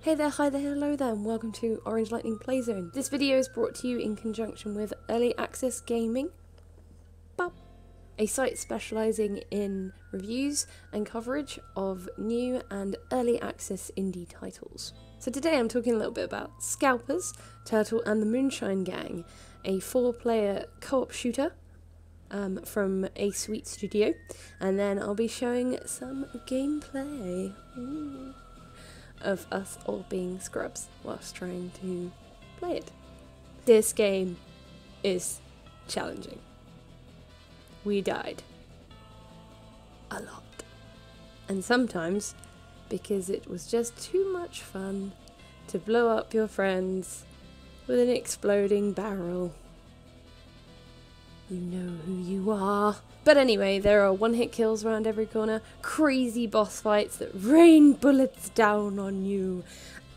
Hey there, hi there, hello there, and welcome to Orange Lightning Playzone. This video is brought to you in conjunction with Early Access Gaming, Bop, a site specialising in reviews and coverage of new and early access indie titles. So today I'm talking a little bit about Scalpers, Turtle and the Moonshine Gang, a four-player co-op shooter um, from A Sweet Studio, and then I'll be showing some gameplay. Of us all being scrubs whilst trying to play it. This game is challenging. We died. A lot. And sometimes, because it was just too much fun to blow up your friends with an exploding barrel. You know who you are. But anyway, there are one hit kills around every corner, crazy boss fights that rain bullets down on you,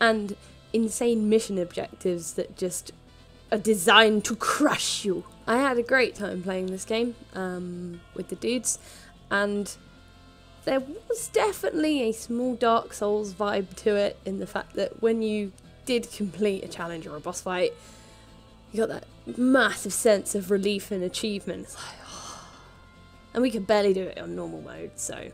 and insane mission objectives that just are designed to crush you. I had a great time playing this game um, with the dudes, and there was definitely a small Dark Souls vibe to it in the fact that when you did complete a challenge or a boss fight, you got that massive sense of relief and achievement. It's like, and we could barely do it on normal mode, so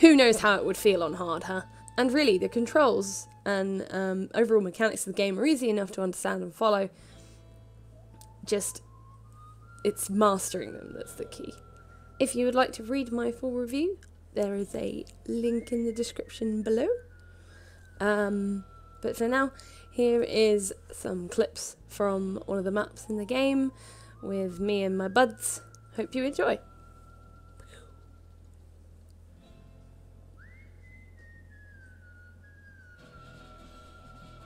who knows how it would feel on hard, huh? And really, the controls and um, overall mechanics of the game are easy enough to understand and follow. Just, it's mastering them that's the key. If you would like to read my full review, there is a link in the description below. Um, but for now, here is some clips from one of the maps in the game with me and my buds Hope you enjoy.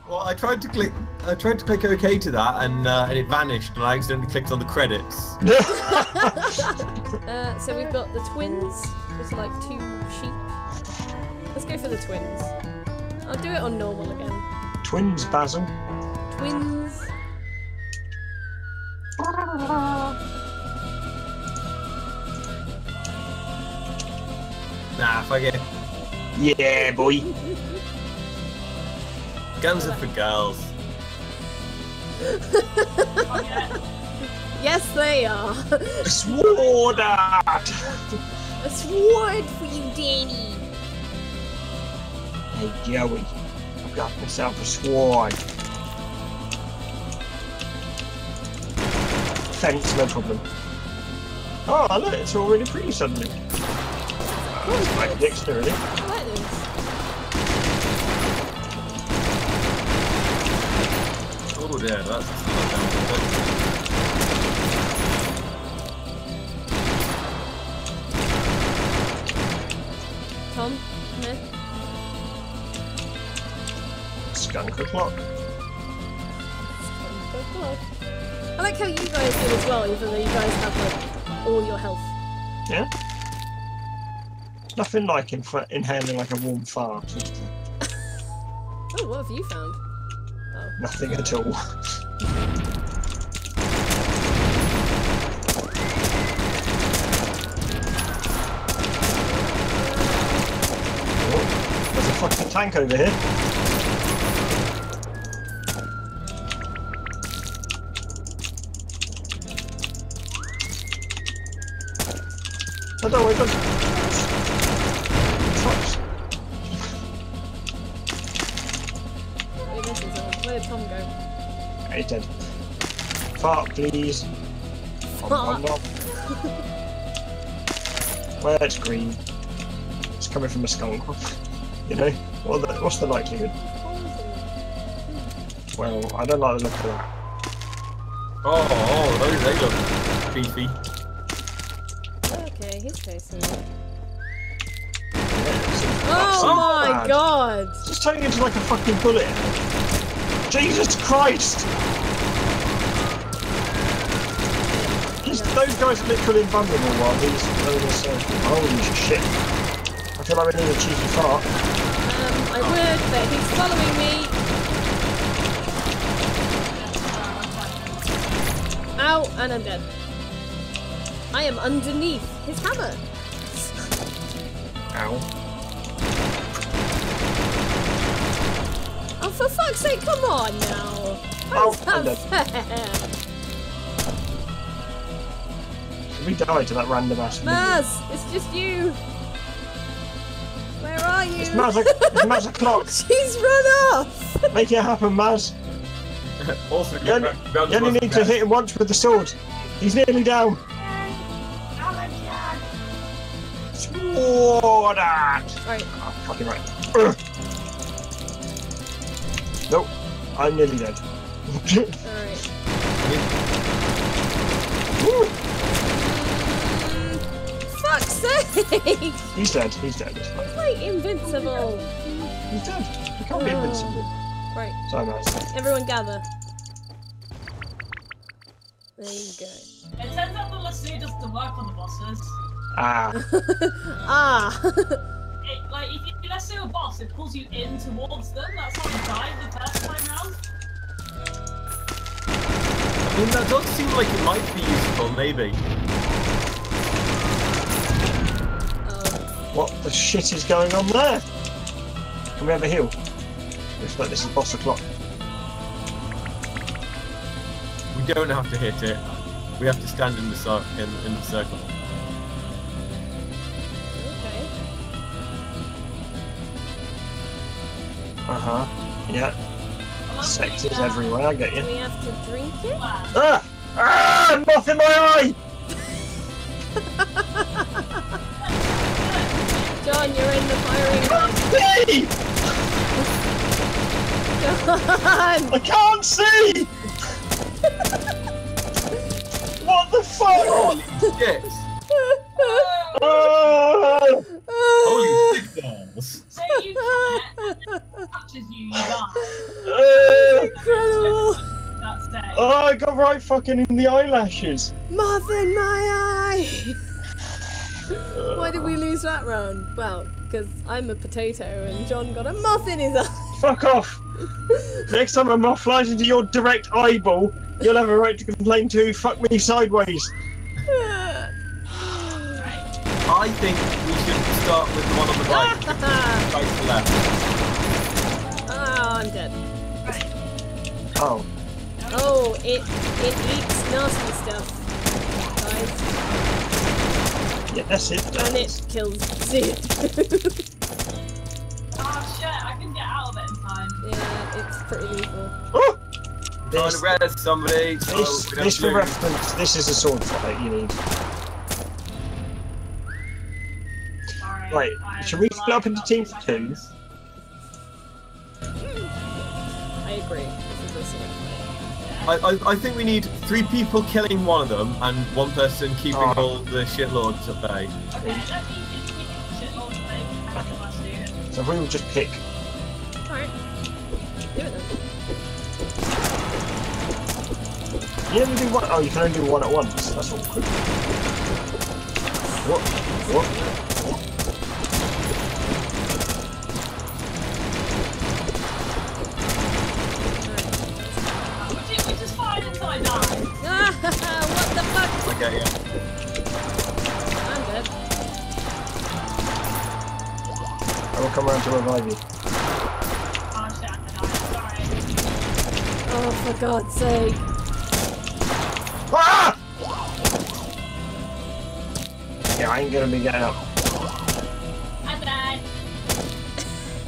Well, I tried to click. I tried to click OK to that, and uh, and it vanished, and I accidentally clicked on the credits. uh, so we've got the twins, just like two sheep. Let's go for the twins. I'll do it on normal again. Twins, Basil. Twins. Nah, fuck it. Yeah, boy. Guns are for girls. yes, they are. A sword art. A sword for you, Danny. Hey, Joey. Got myself a sword. Thanks, no problem. Oh, look, it's already pretty suddenly. Quite dexterity. Oh dear, that's Skunk o'clock. I like how you guys do as well, even though you guys have like all your health. Yeah. Nothing like in inhaling like a warm fart. oh, what have you found? Oh. Nothing at all. oh, there's a fucking tank over here. Oh, don't Where did Tom go? He dead. Fart, please. Fart. Where it's green. It's coming from a skunk. you know? What the, what's the likelihood? Well, I don't like the look of them. Oh, oh, oh those they look beefy. It. Oh, oh my bad. god! Just turning into like a fucking bullet. Jesus Christ! Those guys are literally invulnerable while he's doing this. Uh, holy shit. I feel like we need a cheeky fart. Um, I would, but he's following me. Ow, and I'm dead. I am underneath his hammer. Ow. Oh, for fuck's sake, come on now. How's oh, that? We died to that random ass. Maz, it's just you. Where are you? It's Maz, it's Maz o'clock. She's run off. Make it happen, Maz. also, you only need to hit him once with the sword. He's nearly down. Sword art. Right, Oh, fucking right. Ugh. Nope. I'm nearly dead. alright. Woo. Fuck's sake! He's dead. He's dead. It's fine. Like invincible. He's dead. He can't be uh, invincible. Right, Sorry, Maz. everyone gather. There you go. It turns out the lasso doesn't work on the bosses. Ah. ah! It, like, if you lasso a boss, it pulls you in towards them. That's how you died the first time round. I mean, that does seem like it might be useful, maybe. oh, What the shit is going on there? Can we have a heal? Looks like this is boss o'clock. We don't have to hit it. We have to stand in the, in, in the circle. Uh huh. Yeah. Sex is Sectors everywhere. I get Do you. we have to drink it? Ah! Ah! Moth in my eye! John, you're in the firing line. See! John! I can't see! what the fuck? Holy right fucking in the eyelashes. Moth in my eye! Why did we lose that round? Well, because I'm a potato and John got a moth in his eye. Fuck off! Next time a moth flies into your direct eyeball, you'll have a right to complain to fuck me sideways. I think we should start with the one on the right, right to the left. Oh, I'm dead. Oh. Oh, it it eats nasty stuff, guys, Yes, it does. and it kills Sid. Oh shit, I can get out of it in time. yeah, it's pretty lethal. Oh! Trying This, to somebody. So this, this for reference, this is a sword fight you need. Sorry. Right, should we split up into teams of two? I, I, I think we need three people killing one of them and one person keeping Oh. all the shitlords at bay. Okay, let me just keep the shit on the thing. How do I do it? So we will just pick. Alright. Do it then. You only do one. Oh, you can only do one at once. That's awkward. What? What? Revive you. Oh shit, I died. Sorry. Oh, for God's sake. Ah! Yeah, I ain't gonna be getting up. I died.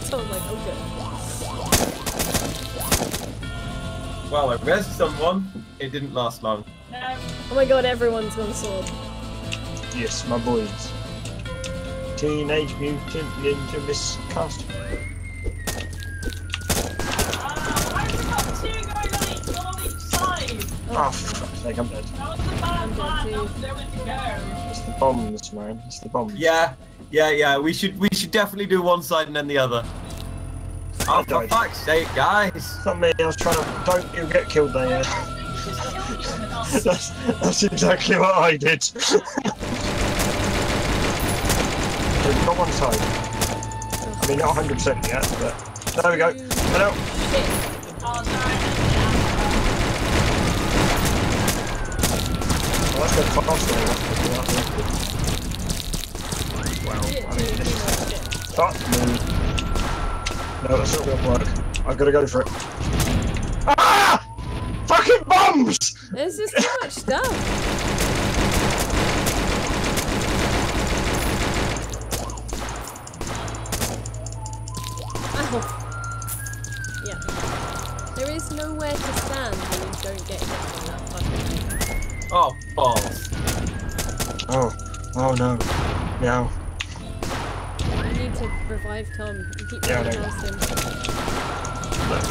So I'm like, good. Well, I res someone. It didn't last long. No. Oh my god, everyone's got a sword. Yes, my boys. Teenage Mutant Ninja Miscast. Why have we got two going on each, one on each side? Oh, for fuck's sake, I'm dead. That was the bad plan. That was nowhere to go. It's the bombs, man. It's the bombs. Yeah, yeah, yeah. We should we should definitely do one side and then the other. Oh, for fuck's sake, guys! Not me, I was trying to. Don't you get killed there. Just kill you and I'll that's, that's exactly what I did. got one side. I mean, not 100% yet, but. There we go. Hello. Well, that's going faster than. Shit, I mean, this shit. Fuck. No, that's not gonna work. I've gotta go for it. Ah! Fucking bombs! There's just too much stuff. Nowhere to stand when you don't get hit from that fucking. Oh, balls. Oh, oh no. Meow. You need to revive Tom. You keep Yeah, I past him. Look,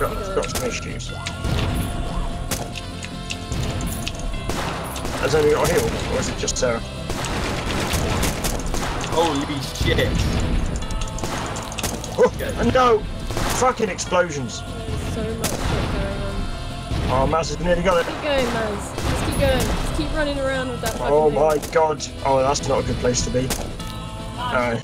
got, got some issues. Has only got a heal, or is it just Sarah? Holy shit. Oh, and no! Fucking explosions. There's so much shit going on. Oh, Maz has nearly got it. Keep going, Maz. Just keep going. Just keep running around with that fucking Oh thing. my god. Oh, that's not a good place to be. No.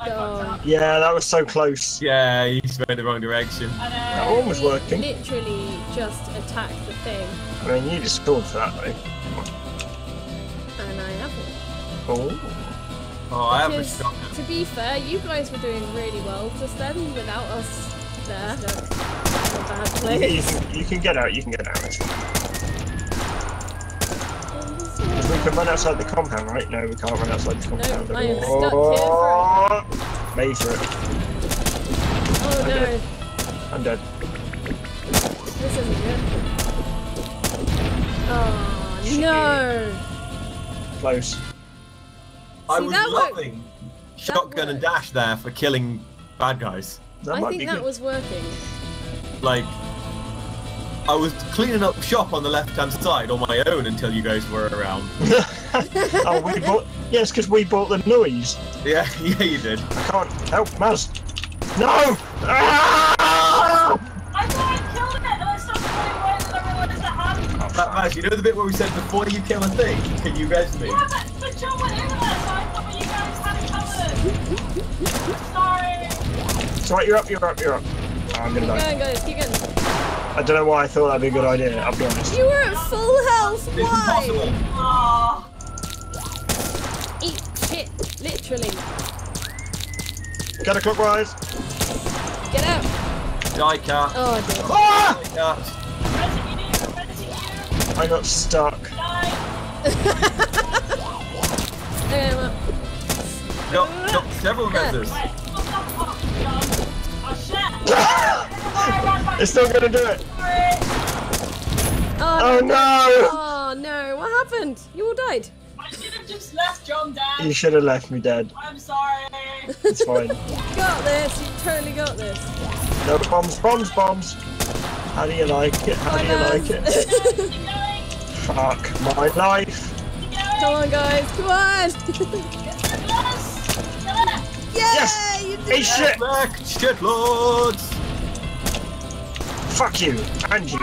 Oh. up. Yeah, that was so close. Yeah, you went the wrong direction. I know. That one was working. Literally just attack the thing, I mean, you just scored for that, though. and I have one. Oh. Oh, I have a Because, shotgun. to be fair, you guys were doing really well just then without us there. Stuck in a bad You, you, can, you can get out, you can get out. It's fine. 'Cause we can run outside the compound, right? No, we can't run outside the compound. No, I am stuck here Oh, Made for it. Oh no, I'm dead. this isn't good. Oh no! Close. I See, was that worked. loving shotgun and dash there for killing bad guys. That I might think be that good. was working. Like, I was cleaning up shop on the left hand side on my own until you guys were around. oh, we bought. Yes, because we bought the noise. Yeah, yeah, you did. I can't help Maz. No! Ah! I thought I killed it, and I started running away, and I realised I hadn't. That Maz, you know the bit where we said before you kill a thing, can you res me? Yeah, but, but John went in there, so I thought you guys had it covered. Sorry. It's alright, you're up, you're up, you're up. I'm gonna Keep die. going, guys. Keep going. I don't know why I thought that'd be a good idea, I'll be honest. You were at full health. It's impossible. Why? Oh, Eat shit. Literally. Get a clockwise! Get out. Die cat. Oh dear. Ah! Die cat. Resident Evil, Resident Evil, I got stuck. die. Okay, I'm up. Got, got several reses. I ran back It's not gonna do it! Oh, Oh no! Oh no, what happened? You all died. I should have just left John dead. You should have left me dead. I'm sorry. It's fine. You got this, you totally got this. No bombs, bombs, bombs! How do you like it? How do you like it? Fuck my life! Come on guys, come on! Yes. Kill it. yeah, Yes! you did Hey it. shit! Back, shitlords! Fuck you! And you!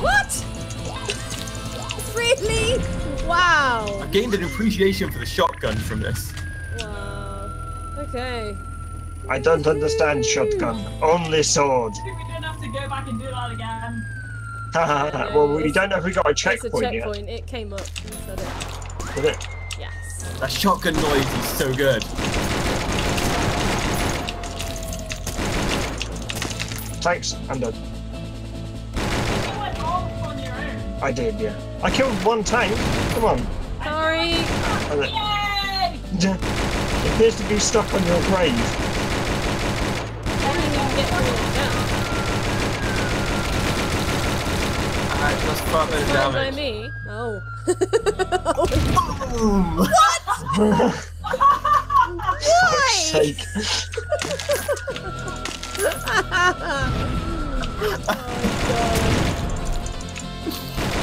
What? really? Wow. I gained an appreciation for the shotgun from this. Wow. Okay. I don't understand shotgun. Only sword. I think we don't have to go back and do that again. well, we don't know if we got a It's a checkpoint, checkpoint. It came up and it. Did it? Yes. That shotgun noise is so good. Thanks. I'm dead. You went off on your own. I did, yeah. I killed one tank. Come on. Sorry. It Yay! it appears to be stuck on your grave. I didn't even get through it now. I just felt the Fine by damage. me. Oh. Boom! Fuck's sake.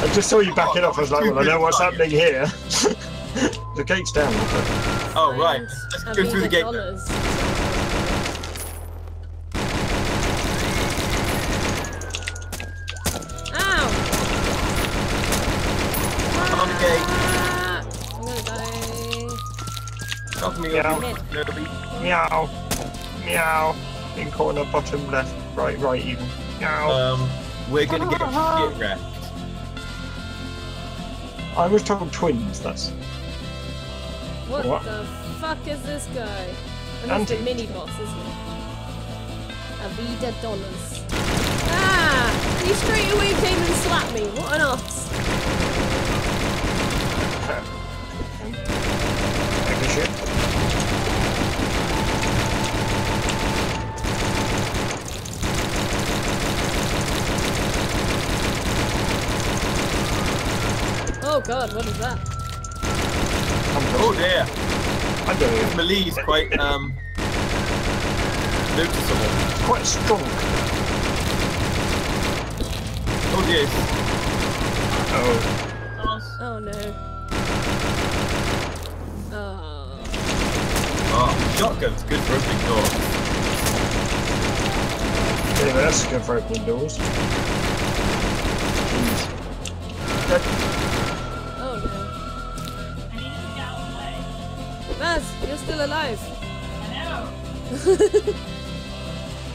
I just saw you backing off. I was like, well, I know what's happening here. the gate's down. Oh, right. Let's go through the gate then. dollars. Ow! On gate. Ah, I'm gonna die. Stop me Yeah. Meow. Meow. In corner, bottom, left, right, right, even. Meow. Um, we're gonna get shit wrecked. I was told twins, that's. What, What? the fuck is this guy? And he's the mini boss, isn't he? Avida dollars. Ah! He straight away came and slapped me. What an ass. Take a shit. God, what is that? I'm Oh dear. I'm doing it. Melee is quite um noticeable. Quite strong. Oh dear. Oh. Does. Oh no. Oh. Oh, shotgun's good for opening doors. Anyway, that's good for opening doors. Still alive. I know.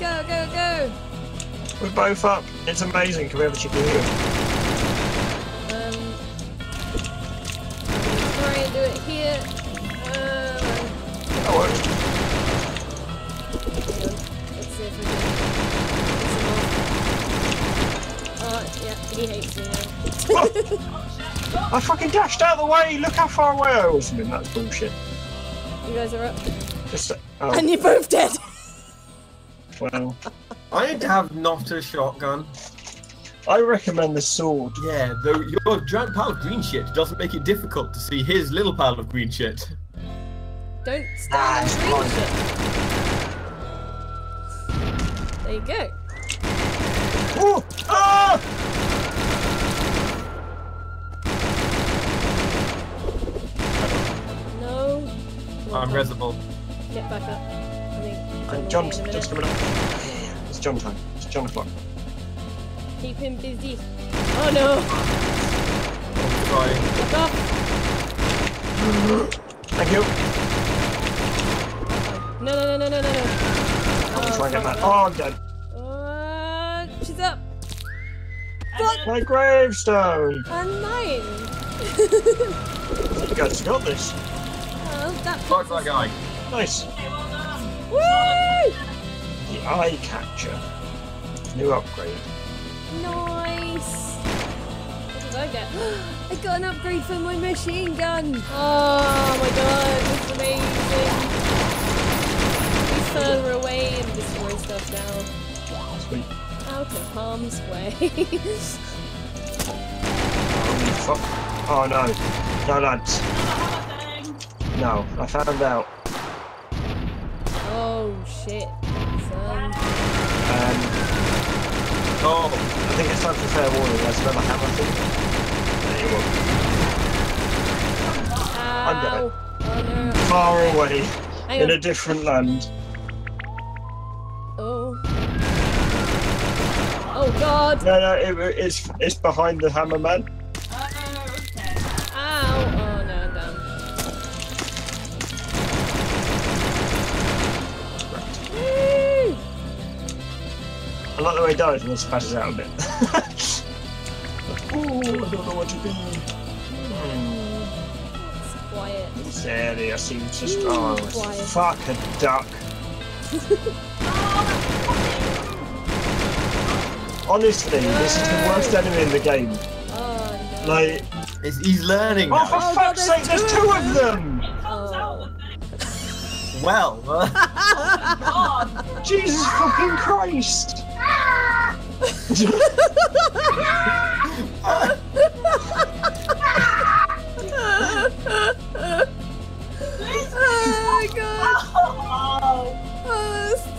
Go, go, go! We're both up. It's amazing. Can we have a chicken here? Um, I'm try and do it here. Uh, That works. Let's see if we can some more. Oh, yeah, he hates me now. What? Oh shit. I fucking dashed out of the way. Look how far away I was from him. That's bullshit. You guys are up. Just oh And you're both dead! well. I need have not a shotgun. I recommend the sword. Yeah, though your giant pile of green shit doesn't make it difficult to see his little pile of green shit. Don't Ah, stand it's on green shit. There you go. Oh! I'm Tom. resible. Get back up. I think John John's be in a just coming up. It's John time. It's John o'clock. Keep him busy. Oh no! Sorry. Fuck off! Thank you. No, no, no, no, no, no, no. I'm trying to get that. Oh, I'm dead. Uh, she's up. And then- My gravestone. And nine. You guys got this. Oh, that Fuck that guy. Nice. Okay, well done. Woo! The eye catcher. New upgrade. Nice. What did I get? I got an upgrade for my machine gun. Oh my god, this is amazing. Be further away and destroy stuff now. Sweet. Out of harm's way. Holy fuck. Oh no. No, lads. Another thing. No. I found out. oh shit, son. Um, Oh, I think it's time for fair warning. There's another hammer thing. There you go. I'm dead. Ow. Oh no. Far away. Hang In on. a different land. Oh. Oh god. No, no, it, it's it's behind the hammer man. I like the way he dies and then spashes out a bit. Ooh, I don't know what to do. Hmm. It's quiet. There, I see. It's just Ooh, oh, quiet. fuck a duck. Honestly, this is the worst enemy in the game. Oh no. Like, it's, he's learning oh for now. Oh, God, fuck's there's sake, there's two two of of them! It comes Oh. out with thing. Well, God. Jesus fucking Christ! Oh my god. Oh.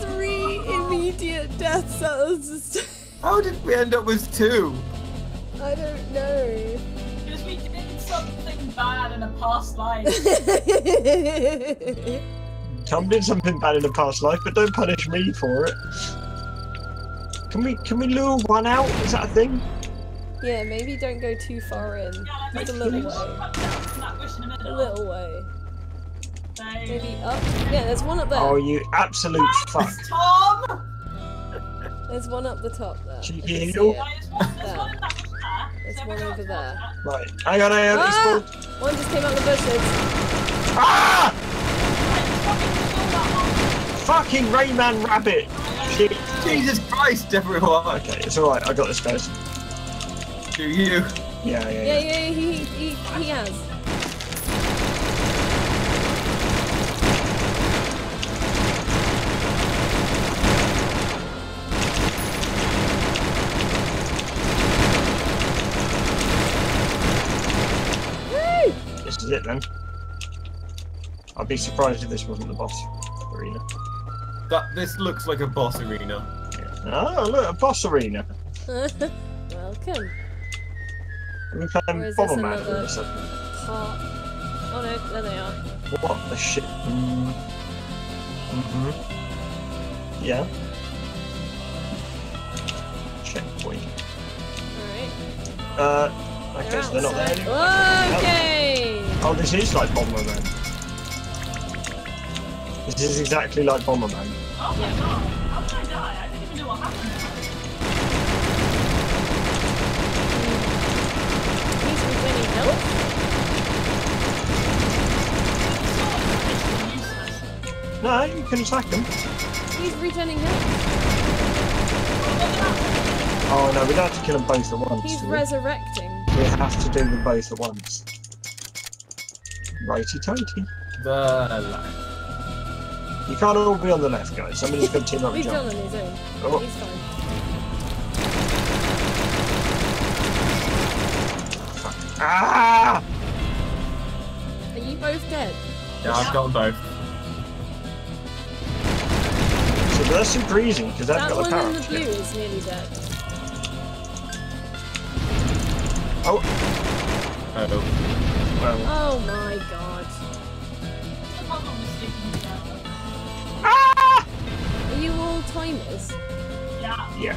Three immediate deaths. That was just. how did we end up with two? I don't know. Because we did something bad in a past life. Tom did something bad in a past life, but don't punish me for it. Can we can we lure one out? Is that a thing? yeah, maybe don't go too far in. Just a little way. cut down from that bush in the A little way. Maybe up. Yeah, there's one up there. Oh, you absolute fuck. Tom! There's one up the top there. I can Cheeky see little- there's one, there's one in that bush there. There's So one we're over there. Right, hang on, hang on. it's Ah! One just came out of the bushes. Ah! Right, fucking kill that one. Fucking Rayman Rabbit! Keep... Jesus Christ, everyone! Okay, it's alright, I got this, guys. Do you? Yeah, yeah, Yeah, yeah. yeah, he, he, he has. Woo! This is it then. I'd be surprised if this wasn't the boss arena. That this looks like a boss arena. Oh, look, a boss arena. Welcome. We're Or playing is this Bomberman all another- of a sudden. Part. Oh no, there they are. What the shit? Mm. Mm-hmm. Yeah. Checkpoint. Alright. Uh, okay, so they're not there outside. anymore. Okay! Oh, this is like Bomberman. This is exactly like Bomberman. Oh my god, how did I die? I didn't even know what happened. He's regaining health? It's so useless. No, you can attack him. He's regaining health. Oh no, we don't have to kill them both at once. He's do we? resurrecting. we have to do them both at once. Righty tighty. The left. You can't all be on the left, guys. Somebody's got to team up with He's done John. on his own. Oh. He's fine. Ah! Are you both dead? Yeah, I've got them both. So that's super easy because they've that got the one in the blue is nearly dead. Oh, Oh. well. Oh my god. You all timers? Yeah. Yeah.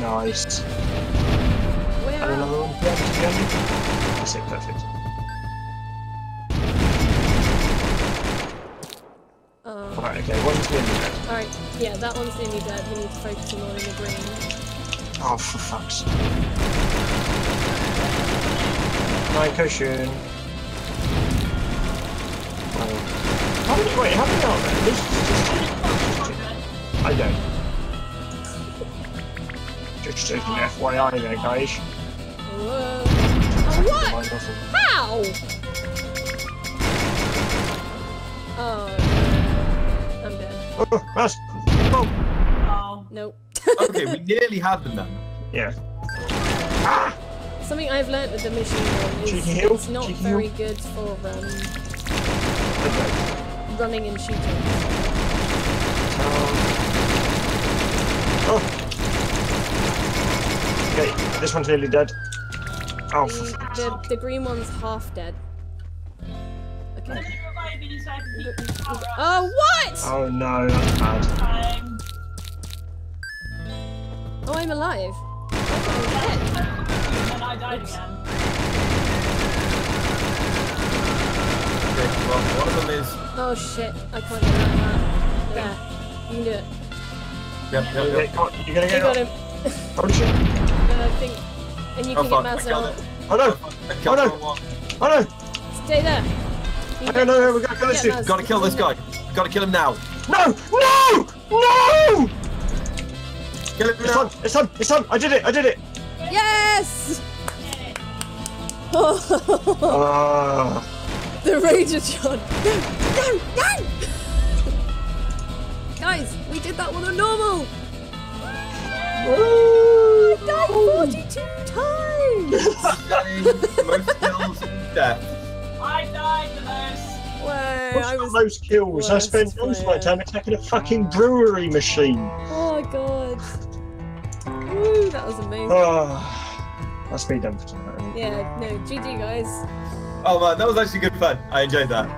Nice. Where And another one for them to go. That's it, perfect. Oh. Right, okay, one's nearly dead. Alright, yeah, that one's nearly dead. We need to focus on on the green. Oh, for fuck's sake. Dankeschön. Oh. How many, wait, how many are there? This is just, I don't. Just taking ah. FYI there, guys. Whoa. Oh, what? Mind off of- How? Oh, no. I'm dead. Oh, that's... Oh, Oh. Nope. Okay, we nearly had them then. yeah. Ah! Something I've learnt with the machine gun is Cheeky it's not cheeky very heel. good for um, Okay. running and shooting. Um, Oh. Okay, this one's nearly dead. Oh, The, fuck's the, the green one's half dead. Okay. Let me revive you so I can keep this power up. Oh, what? Oh no, that's bad. Oh, I'm alive. I thought I. And I died again. Okay, well, one of them is. Oh shit, I can't do that. There. You can do it. Yep, You're yep, gonna yep. get caught- you're gonna You got him. Oh shit. And I think. And you Oh can fuck, get I Maz killed out. Oh no! I killed no. Oh no! Stay there. You I don't know where we're gonna kill this Get dude. Maz. Gotta kill this guy. Gotta kill him now. No! No! No! Kill him It's now. done! It's done! It's done! I did it! I did it! Yes! Yay. Oh, Ah. the rage of John. No, no, no! Guys, we did that one on normal. Woo! Died 42 times. Most kills in death. I died the most. Whoa, What's I got was. those kills? I worst spent most of my time attacking a fucking brewery machine. Oh god. Woo, that was amazing. Ah. That's me done for tonight. Yeah, no, GG guys. Oh man, that was actually good fun. I enjoyed that.